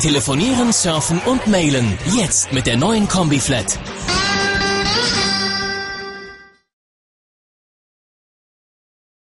Telefonieren, surfen und mailen. Jetzt mit der neuen Kombiflat.